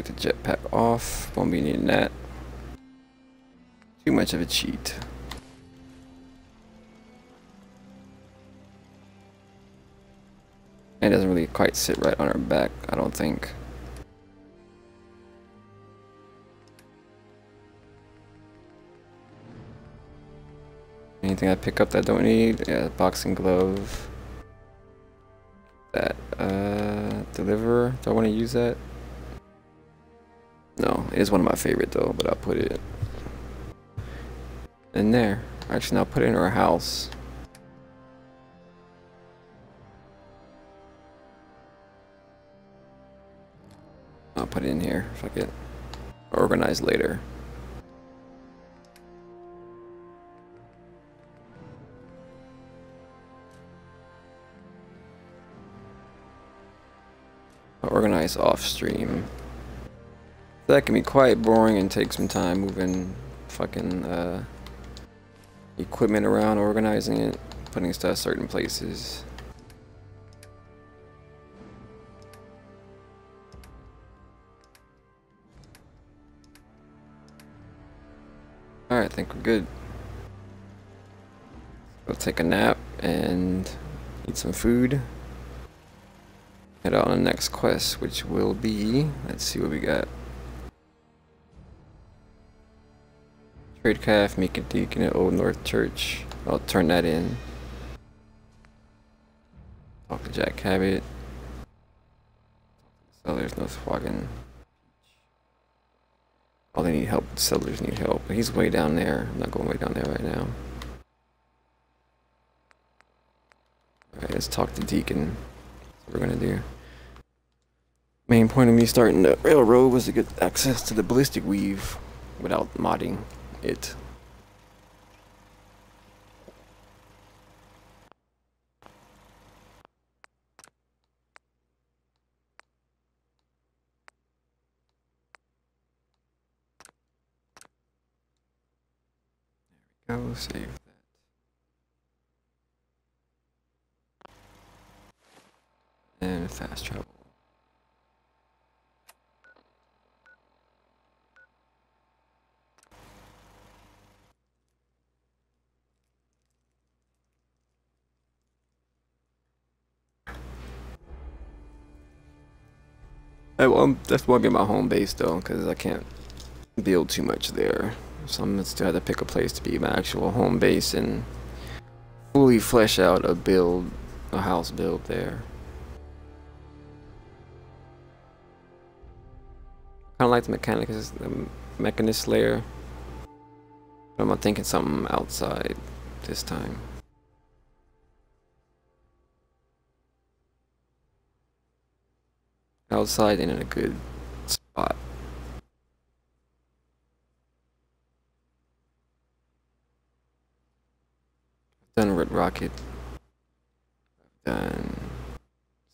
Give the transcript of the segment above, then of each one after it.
Get the jetpack off. Won't be needing that. Too much of a cheat. It doesn't really quite sit right on her back, I don't think. Anything I pick up that I don't need? Yeah, boxing glove. That, uh, deliver. Do I want to use that? Is one of my favorite though, but I'll put it in there. Actually, now put it in our house. I'll put it in here if I get organized later. Organize off stream. That can be quite boring and take some time moving fucking uh, equipment around, organizing it, putting stuff certain places. Alright, I think we're good. Go take a nap and eat some food. Head out on the next quest, which will be, let's see what we got. Make a deacon at Old North Church. I'll turn that in. Talk to Jack Cabot. Sellers, no swaggin. Oh, they need help. Settlers need help. He's way down there. I'm not going way down there right now. Alright, let's talk to Deacon. That's what we're gonna do. Main point of me starting the railroad was to get access to the ballistic weave without modding it. There we go, save that. And fast travel. I, want to get my home base though, because I can't build too much there. So I'm gonna still have to pick a place to be my actual home base and fully flesh out a build, a house build there. Kind of like the mechanics, the Mechanist Lair. But I'm thinking something outside this time. Outside and in a good spot. I've done Red Rocket. I've done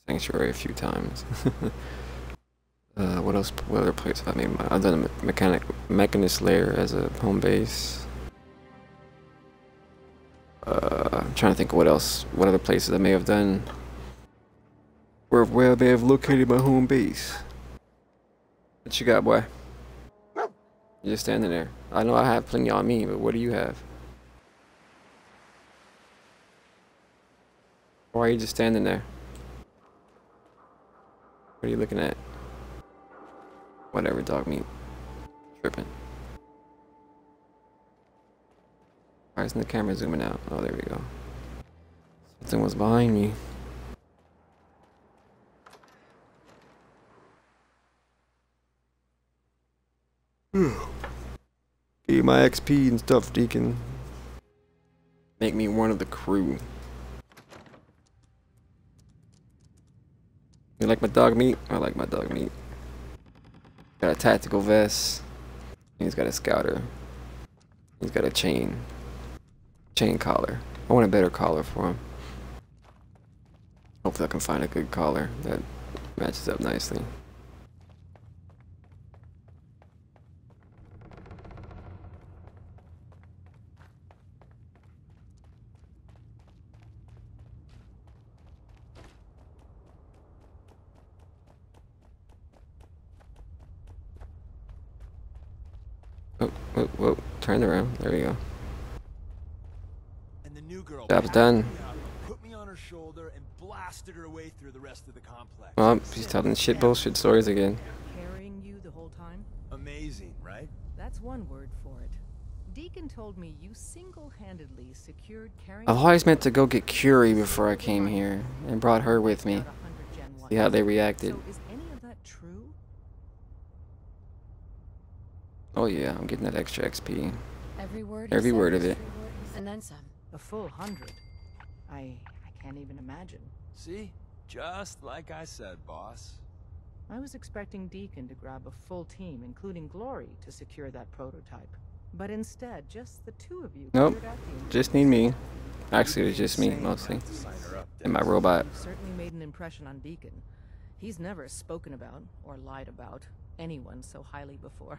Sanctuary a few times. uh, what else? What other place have I made? My, I've done a mechanic Mechanist Lair as a home base. Uh, I'm trying to think what else, what other places I may have done where, where they have located my home base. What you got, boy? You're just standing there. I know I have plenty on me, but what do you have? Why are you just standing there? What are you looking at? Whatever, Dogmeat. Tripping. Why isn't the camera zooming out? Oh, there we go. Something was behind me. Get my XP and stuff, Deacon. Make me one of the crew. You like my Dogmeat? I like my Dogmeat. Got a tactical vest. He's got a scouter. He's got a chain. Chain collar. I want a better collar for him. Hopefully I can find a good collar that matches up nicely. Whoa, whoa, turn around. There we go. And the new girl Job's packed done. me up, Put me on her shoulder and blasted her away through the rest of the complex. Well, he's telling shit bullshit stories again. Carrying you the whole time? Amazing, right? That's one word for it. Deacon told me you single-handedly secured carrying. I always meant to go get Curie before I came here and brought her with me. About a hundred Gen See how they reacted. So is any of that true? Oh yeah, I'm getting that extra XP. Every word. Every word of it. And then some. A full hundred. I I can't even imagine. See? Just like I said, boss. I was expecting Deacon to grab a full team, including Glory, to secure that prototype. But instead, just the two of you Nope. cleared out the Just need me. Actually, it's just me mostly. not to sign her up, And my robot. You've certainly made an impression on Deacon. He's never spoken about, or lied about, anyone so highly before.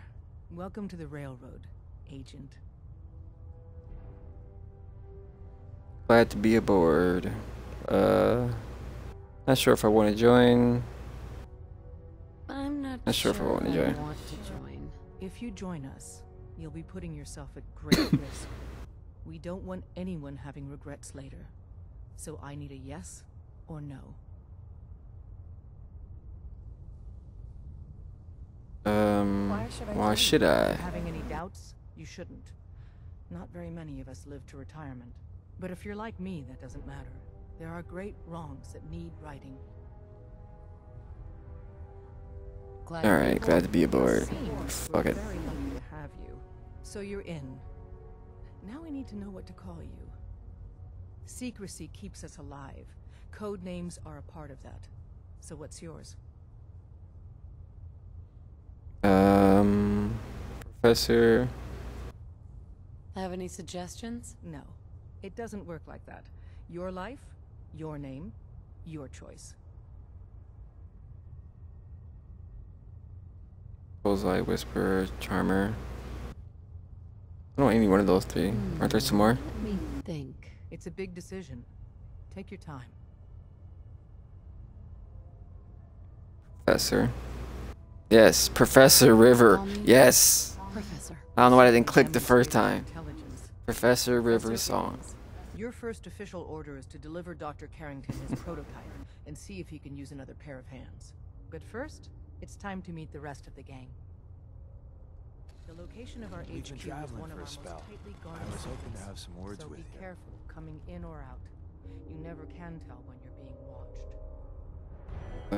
Welcome to the Railroad, Agent. Glad to be aboard. Uh, not sure if I want to join. I'm not, Not sure if I wanna join. want to join. If you join us, you'll be putting yourself at great risk. We don't want anyone having regrets later. So I need a yes or no. Um, Why should I why should I? Having any doubts? You shouldn't. Not very many of us live to retirement. But if you're like me, that doesn't matter. There are great wrongs that need righting. Glad to be Alright, glad to be aboard. Fuck it. to have you. So you're in. Now we need to know what to call you. Secrecy keeps us alive. Code names are a part of that. So what's yours? Um, Professor. Have any suggestions? No. It doesn't work like that. Your life, your name, your choice. Bullseye, Whisperer, Charmer. I don't know any one of those three. Hmm. Aren't there some more? Let me think. It's a big decision. Take your time. Professor. Yes, Professor River. Yes. Professor. I don't know why I didn't click the first time. Intelligence. Professor River Professor song. Your first official order is to deliver Dr. Carrington his prototype and see if he can use another pair of hands. But first, it's time to meet the rest of the gang. The location of our We've HQ been is traveling one of for our a most spell. tightly I was hoping to have some words so with be you. careful coming in or out. You never can tell when you're being watched. Uh,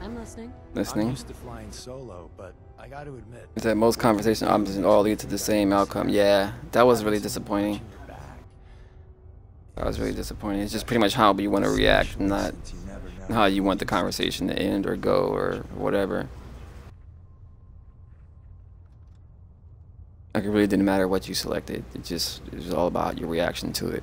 I'm listening. Listening. I'm listening. used to flying solo, but I got to admit. Is that most conversation options all lead to the same outcome? Yeah, that was really disappointing. Watching your back. That was really disappointing. It's just pretty much how you want to react, not Since you never know. how you want the conversation to end or go or whatever. Like it really didn't matter what you selected. It just it was all about your reaction to it.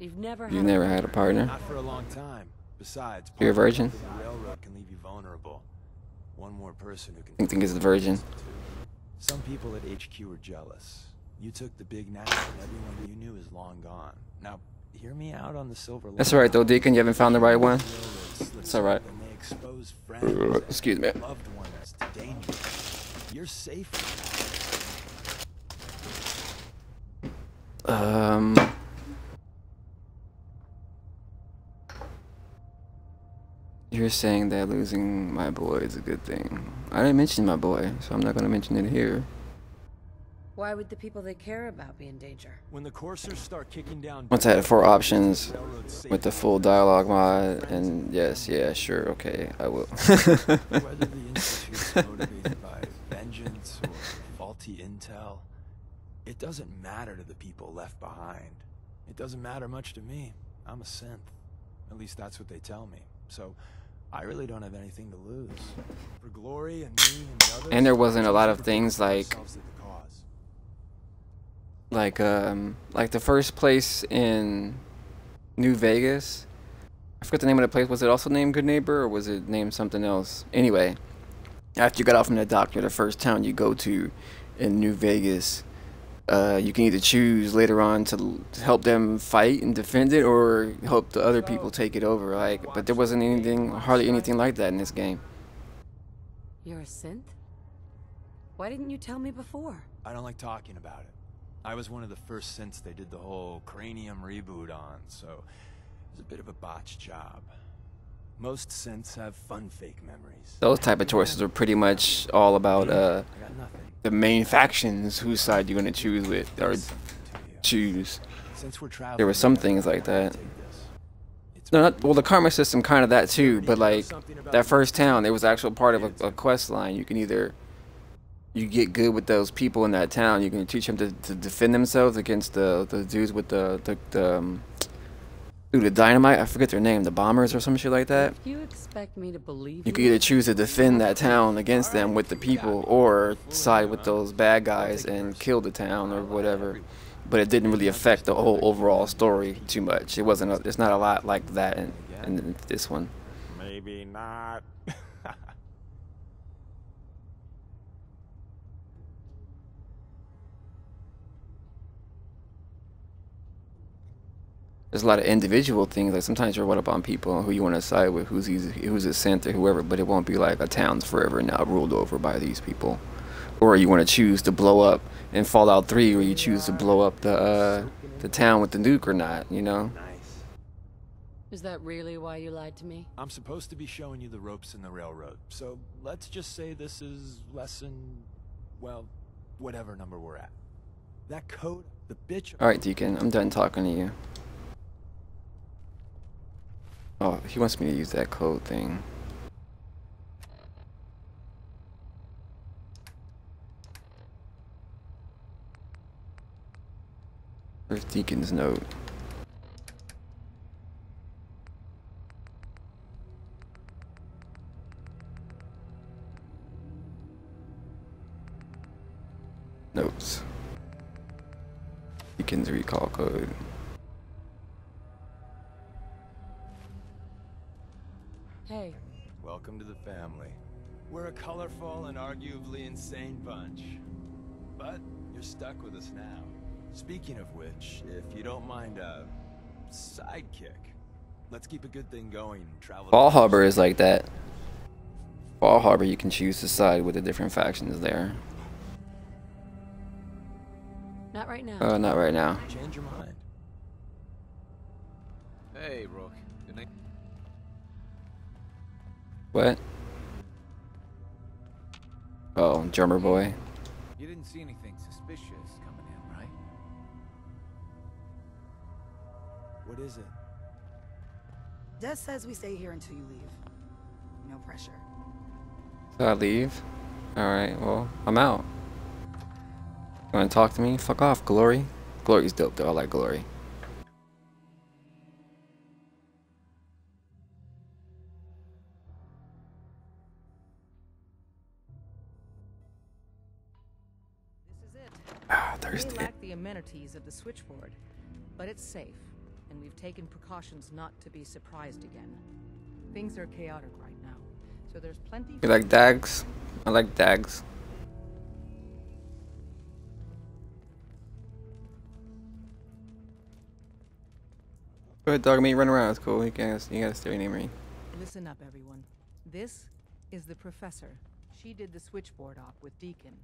You've never You had never had a partner. Not for a long time. Besides, You're a virgin? partnering with The railroad can leave you vulnerable. One more person who can. I think it's the virgin. Some people at HQ were jealous. You took the big nap, and everyone you knew is long gone. Now, hear me out on the silver. That's alright though, Deacon. You haven't found the right one. Railroad It's alright. up And they expose friends Excuse me. loved ones to danger. You're safe. Um. You're saying that losing my boy is a good thing. I didn't mention my boy, so I'm not gonna mention it here. Why would the people they care about be in danger? When the coursers start kicking down. Once I had four options with the full dialogue mod, and yes, yeah, sure, okay, I will. Whether the institute's motivated by vengeance or faulty intel, it doesn't matter to the people left behind. It doesn't matter much to me. I'm a synth. At least that's what they tell me. So, I really don't have anything to lose. For Glory and me and the others. And there wasn't a lot of things like- ourselves to the cause. like um like the first place in New Vegas. I forgot the name of the place. Was it also named Goodneighbor or was it named something else? Anyway, after you got off from the doctor, the first town you go to in New Vegas, uh, you can either choose later on to, to help them fight and defend it, or help the other people take it over. Like, but there wasn't anything, hardly anything like that in this game. You're a synth? Why didn't you tell me before? I don't like talking about it. I was one of the first synths they did the whole cranium reboot on, so it was a bit of a botched job. Most synths have fun fake memories. Those type of choices are pretty much all about uh, I got nothing. the main factions, whose side you're gonna choose with or choose. Since we're traveling, There were some things like that. take this. It's No, not well. The karma system kind of that too, but like that first town, it was actual part of a, a quest line. You can either you get good with those people in that town. You can teach them to, to defend themselves against the the dudes with the the, the um, dude, the dynamite. I forget their name, the bombers or some shit like that. You expect me to believe You could either choose to defend that town against them with the people, or side with those bad guys and kill the town or whatever. But it didn't really affect the whole overall story too much. It wasn't. A, there's not a lot like that in, in this one. Maybe not. There's a lot of individual things. Like sometimes you're one up on people who you want to side with, who's easy, who's a saint or whoever. But it won't be like a town's forever now ruled over by these people, or you want to choose to blow up in Fallout 3, where you choose to blow up the uh, the town with the nuke or not. You know. nice. is that really why you lied to me? I'm supposed to be showing you the ropes in the railroad, so let's just say this is lesson, well, whatever number we're at. That code, the bitch. All right, Deacon. I'm done talking to you. Oh, he wants me to use that code thing. Where's Deacon's note? Notes. Deacon's recall code. We're a colorful and arguably insane bunch. But you're stuck with us now. Speaking of which, if you don't mind a sidekick, let's keep a good thing going and travel. Far Harbor is like that. Far Harbor, you can choose to side with the different factions there. not right now. Uh, not right now. Change your mind. Hey, Rook. Good night. What? Oh, drummer boy. You didn't see anything suspicious coming in, right? What is it? Des says we stay here until you leave. No pressure. So I leave? Alright, well, I'm out. You wanna talk to me? Fuck off, Glory. Glory's dope though, I like Glory. May thirsty. lack the amenities of the switchboard, but it's safe, and we've taken precautions not to be surprised again. Things are chaotic right now, so there's plenty. You like Dags? I like Dags. Go ahead, dog. Me run around. It's cool. You can't. You gotta stay near me. Listen up, everyone. This is the professor. She did the switchboard op with Deacon.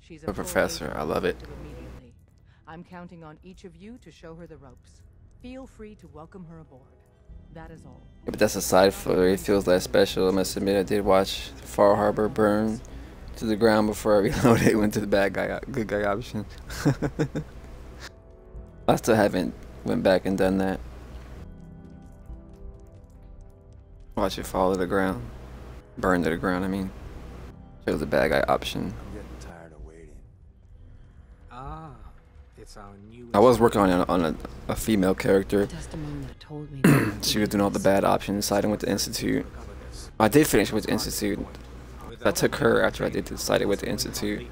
She's a full professor, I love it. Immediately. I'm counting on each of you to show her the ropes. Feel free to welcome her aboard. That is all. Yeah, but that's a side for it feels less special. I must admit, I did watch Far Harbor burn to the ground before I reloaded. Went to the bad guy, good guy option. I still haven't went back and done that. Watch it fall to the ground, burn to the ground. I mean, chose the bad guy option. I was working on a, on a, a female character. Testimony that told me. that She was doing all the bad options, siding with the institute. I did finish with the institute. I took her after I did decided with the institute.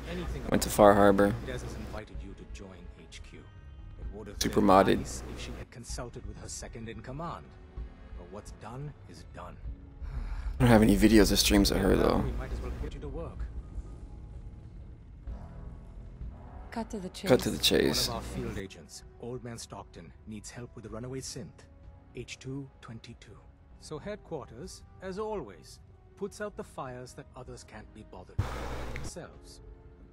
Went to Far Harbor. Des has invited you to join HQ. It would have Super modded. if she had consulted with her second in command. But what's done is done. I don't have any videos or streams of her Well, though. Cut to the chase. Cut to the One chase. of our field agents, Old Man Stockton, needs help with the runaway synth, H222. So headquarters, as always, puts out the fires that others can't be bothered with themselves.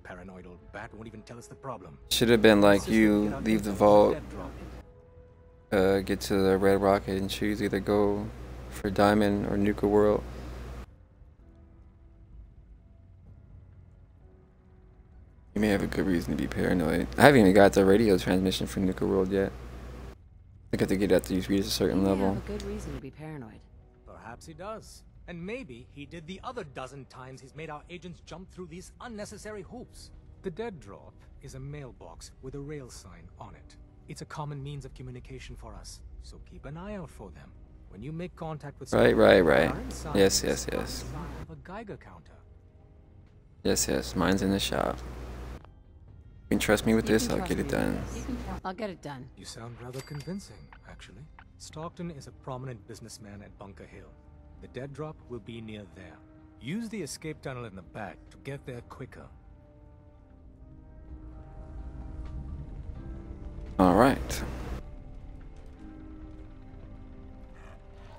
Paranoidal bat won't even tell us the problem. Should have been like you leave the vault, uh, get to the Red Rocket and choose either go for Diamond or Nuka World. You may have a good reason to be paranoid. I haven't even got the radio transmission for Nuka World yet. I think I have to get it after you reach a certain He may level. have a good reason to be paranoid. Perhaps he does. And maybe he did the other dozen times he's made our agents jump through these unnecessary hoops. The dead drop is a mailbox with a rail sign on it. It's a common means of communication for us, so keep an eye out for them. When you make contact with Right, someone, right, right. Yes, yes, yes. a Geiger counter. Yes, yes, mine's in the shop. You can trust me with You this, I'll get it done. I'll get it done. You sound rather convincing, actually. Stockton is a prominent businessman at Bunker Hill. The dead drop will be near there. Use the escape tunnel in the back to get there quicker. Alright.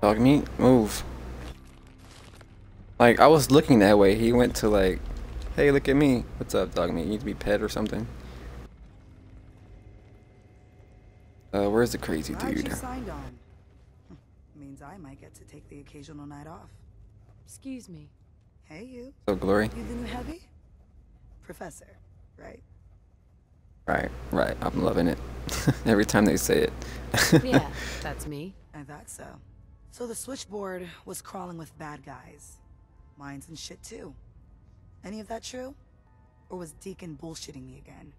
Dogmeat, move. Like, I was looking that way. He went to, like, hey, look at me. What's up, Dogmeat? You need to be pet or something? Uh, where's the crazy Glad dude? you signed on. Means I might get to take the occasional night off. Excuse me. Oh, Hey, you. So, Glory? You the new heavy? Professor, right? Right, right. I'm loving it. Every time they say it. Yeah, that's me. I thought so. So the switchboard was crawling with bad guys. Mines and shit too. Any of that true? Or was Deacon bullshitting me again?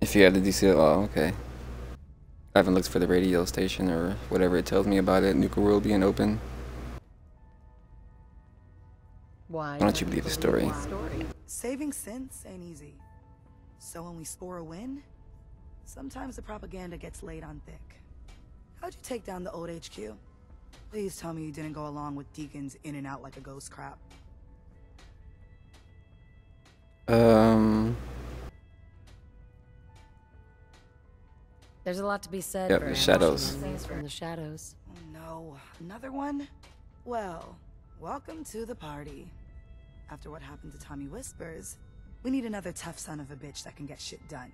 If you have the DC, oh, okay. I haven't looked for the radio station or whatever it tells me about it. Nuka World being open. Why? Why don't you believe the story? story? Saving synths ain't easy. So when we score a win, sometimes the propaganda gets laid on thick. How'd you take down the old HQ? Please tell me you didn't go along with Deacon's in and out like a ghost crap. Um, There's a lot to be said Yep, for the shadows. from the shadows. Oh no, another one? Well, welcome to the party. After what happened to Tommy Whispers, we need another tough son of a bitch that can get shit done.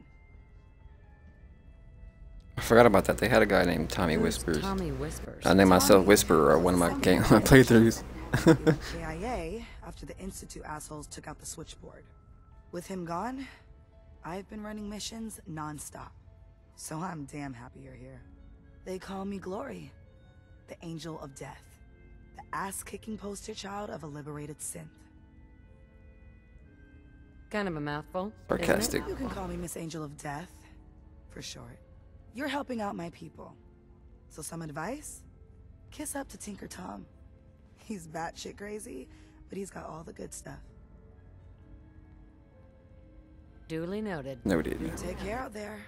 I forgot about that. They had a guy named Tommy Who's Whispers. Tommy Whispers. I named myself Tommy Whisperer on one of my was game my playthroughs. He KIA after the Institute assholes took out the switchboard. With him gone, I've been running missions non-stop. So I'm damn happy you're here. They call me Glory, the Angel of Death, the ass-kicking poster child of a liberated synth. Kind of a mouthful. Sarcastic. You can call me Miss Angel of Death, for short. You're helping out my people. So some advice? Kiss up to Tinker Tom. He's batshit crazy, but he's got all the good stuff. Duly noted. Noted. Take care out there.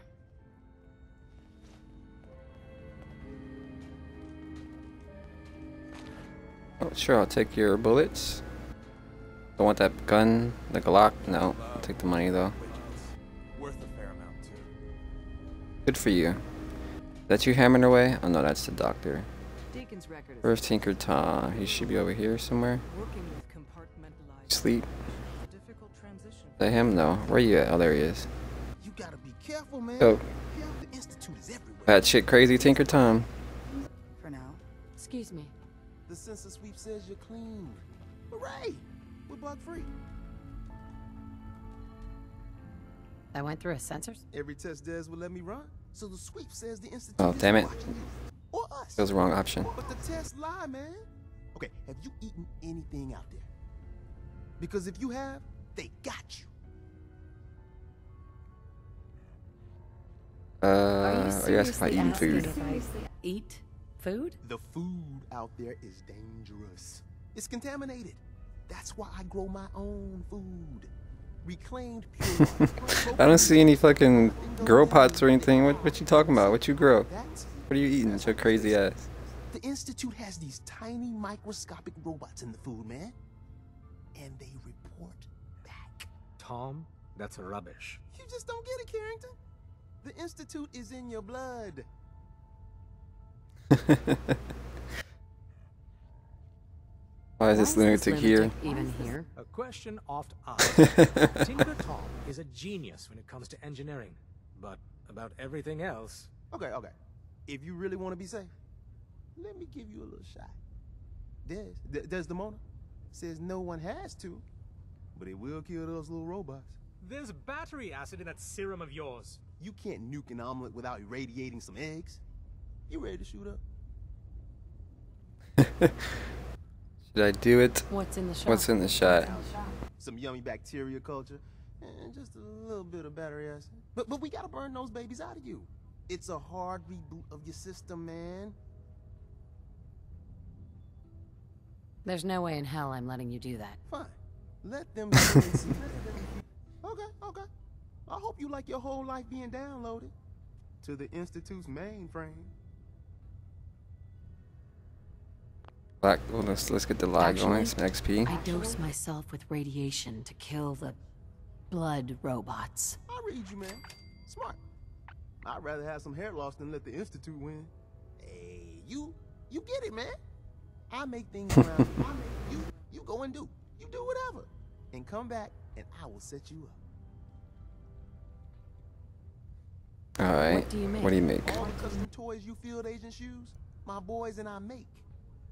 Sure, I'll take your bullets. Don't want that gun, the Glock. No, I'll take the money though. Worth a fair amount too. Good for you. That you hammering away? Oh no, that's the doctor. Deacon's record Where's Tinker Tom? He should be over here somewhere. working with compartmentalized. Sleep. Difficult transition. Is that him? No. Where you at? Oh, there he is. You gotta be careful, man. Oh. Yo, The is everywhere. bad shit crazy Tinker Tom. For now. Excuse me. The census sweep says you're clean. Hooray! We're bug free. I went through a sensors. Every test Des will let me run. So the sweep says the Institute Oh, is damn it. watching you. Or us. That was the wrong option. But the tests lie, man. Okay, have you eaten anything out there? Because if you have, they got you. Uh, Are you are you asking seriously if I eating asking food? eat food? The food out there is dangerous. It's contaminated. That's why I grow my own food. Reclaimed pure. I don't see any fucking grow pots or anything. What, what you talking about? What you grow? What are you eating? It's your crazy ass. The Institute has these tiny microscopic robots in the food, man. And they report back. Tom, that's rubbish. You just don't get it, Carrington. The Institute is in your blood. Why is this lunatic here? even here? A question oft asked. Tinker Tom is a genius when it comes to engineering, but about everything else, Okay, okay. If you really want to be safe, let me give you a little shot. Des, D- Desdemona says no one has to, but it will kill those little robots. there's battery acid in that serum of yours. You can't nuke an omelet without irradiating some eggs. You ready to shoot up? Should I do it? What's in the shot? What's in the shot? Some yummy bacteria culture, and just a little bit of battery acid. But but we gotta burn those babies out of you. It's a hard reboot of your system, man. There's no way in hell I'm letting you do that. Fine. Let them do it and see. Okay, okay. I hope you like your whole life being downloaded to the Institute's mainframe. Black. Well, let's let's get the lag going. Some XP. I dose myself with radiation to kill the blood robots. I read you, man. Smart. I'd rather have some hair loss than let the Institute win. Hey, you, you get it, man. I make things around. I make, you, you go and do. You do whatever, and come back, and I will set you up. All right. What do you make? What do you make? All the custom toys you field agent shoes, my boys and I make.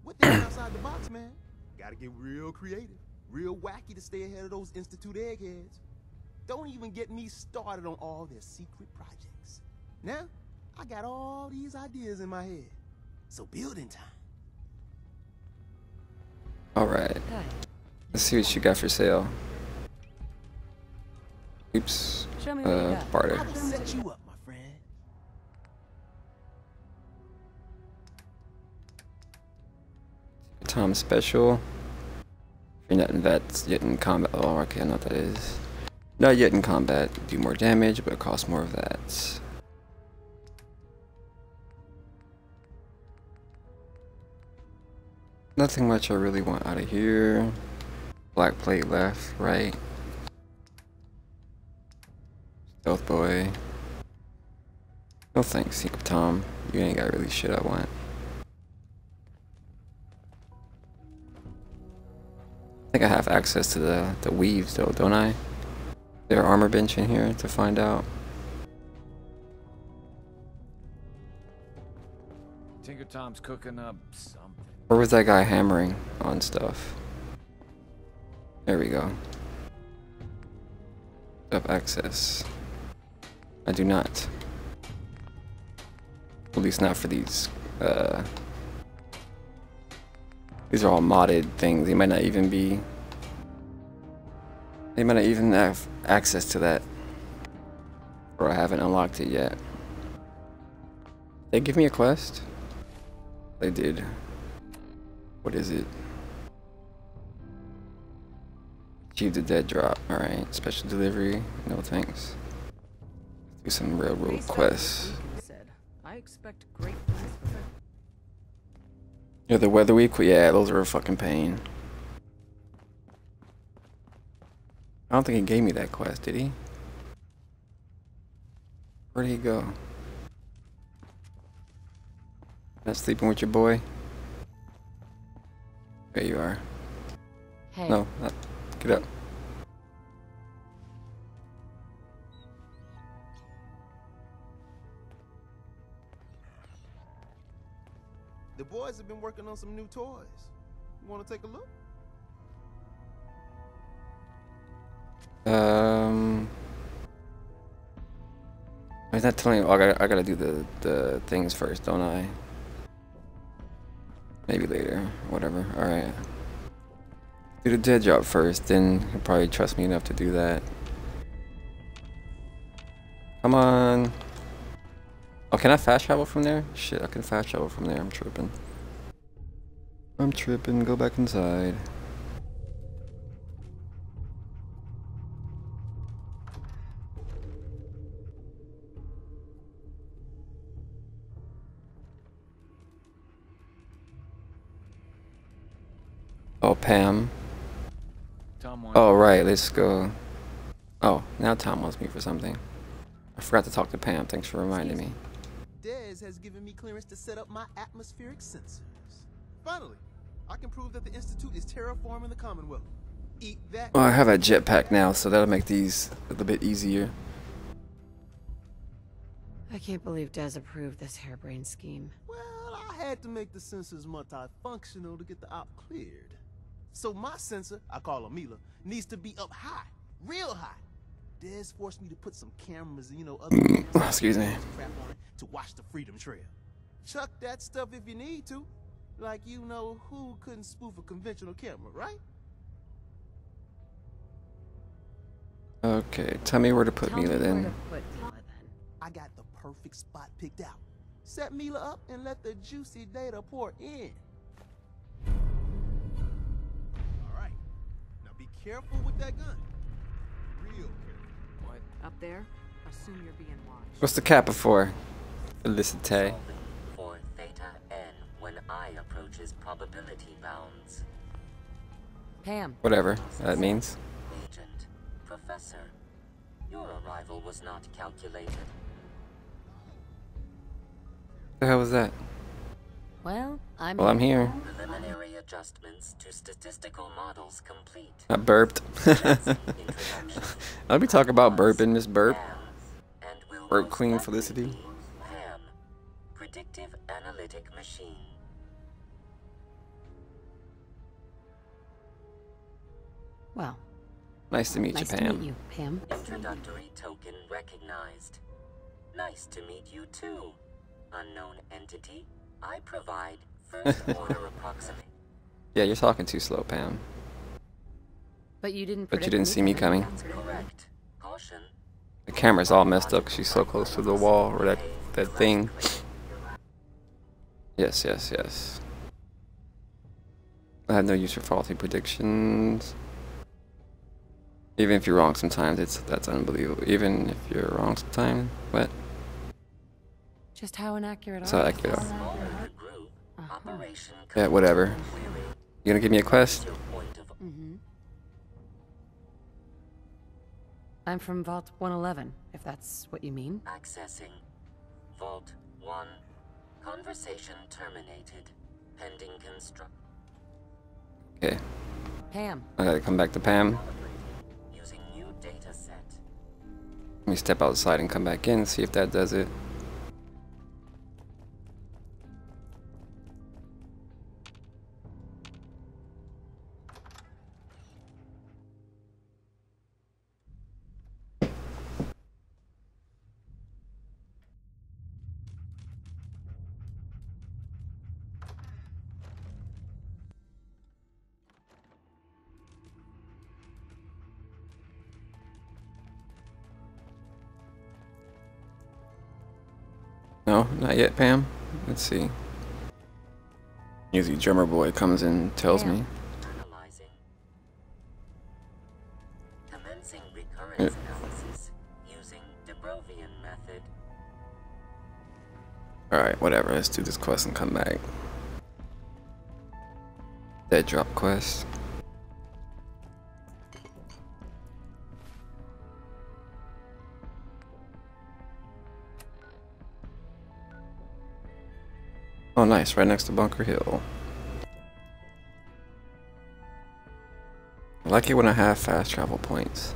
What they outside the box, man? Gotta get real creative, real wacky to stay ahead of those Institute eggheads. Don't even get me started on all their secret projects. Now, I got all these ideas in my head. So building time. All right. Good. Let's see what you got for sale. Oops. Show me what you Uh, got. barter. Tom special. You're not in that yet in combat. Oh, okay, I know what that is. Not yet in combat. Do more damage, but it costs more of that. Nothing much I really want out of here. Black plate left, right. Stealth boy. No thanks, Tom. You ain't got really shit I want. Think I have access to the, the weaves though, don't I? Is there armor bench in here to find out? Tinker Tom's cooking up something. Where was that guy hammering on stuff? There we go. Have access. I do not. At least not for these. Uh, these are all modded things. They might not even be. They might not even have access to that. Or I haven't unlocked it yet. They give me a quest? They did. What is it? Achieve the dead drop. Alright. Special delivery. No thanks. Do some railroad quests. Said, I expect great things from her. Yeah, the weather week. Yeah, those are a fucking pain. I don't think he gave me that quest, did he? Where'd he go? Not sleeping with your boy? There you are. Hey, No, not, get up. Boys have been working on some new toys. You want to take a look? Um, he's not telling. Oh, I gotta, I gotta do the the things first, don't I? Maybe later, whatever. All right. Do the dead job first, then he'll probably trust me enough to do that. Come on. Oh, can I fast travel from there? Shit, I can fast travel from there. I'm tripping. I'm tripping. Go back inside. Oh, Pam. Tom Oh, right, let's go. Oh, now Tom wants me for something. I forgot to talk to Pam. Thanks for reminding me. Des has given me clearance to set up my atmospheric sensors. Finally, I can prove that the Institute is terraforming the Commonwealth. Eat that. Well, I have a jetpack now, so that'll make these a little bit easier. I can't believe Des approved this harebrained scheme. Well, I had to make the sensors multifunctional to get the op cleared. So my sensor, I call her Mila, needs to be up high, real high. Des forced me to put some cameras you know other Excuse me. Crap on it to watch the Freedom Trail. Chuck that stuff if you need to. Like you know who couldn't spoof a conventional camera, right? Okay, tell me where to put Tell Mila where then. to put Mila then. I got the perfect spot picked out. Set Mila up and let the juicy data pour in. Alright. Now be careful with that gun. Real careful. What? Up there? Assume you're being watched. What's the kappa for? Felicite. Solving for theta n when I approaches probability bounds. Pam, Whatever that means. Agent, Professor, your arrival was not calculated. The hell was that? well, I'm Well, I'm here. Preliminary adjustments to statistical models complete. I burped. Introduction. Let me talk about burping, Miss Burp. And will Burp Clean Queen likely Felicity. Be Pam, predictive analytic machine. Well, Nice to meet nice you, to Pam. meet you, Pam. Introductory token recognized. Nice to meet you too. Unknown entity. I provide first order approximate. Yeah, you're talking too slow, Pam. But you didn't. But you didn't see me coming. That's correct. Caution. The camera's all messed up 'cause she's so close to the wall or that that thing. Yes, yes, yes. I have no use for faulty predictions. Even if you're wrong sometimes, it's that's unbelievable. Even if you're wrong sometimes, what? Just how inaccurate It's are not you? accurate. Smaller. Yeah, whatever. You gonna give me a quest? Your point of Mm-hmm. I'm from Vault 111, if that's what you mean. accessing. Vault 1. Conversation terminated. Pending construct. Okay, Pam, I gotta come back to Pam. Using new data set. Let me step outside and come back in, see if that does it. No, not yet, Pam. Let's see. Usually drummer boy comes and tells me. Analyzing. Commencing recurrence Yeah. analysis using de method. Alright, whatever, let's do this quest and come back. Dead drop quest. Nice, right next to Bunker Hill. I like it when I have fast travel points.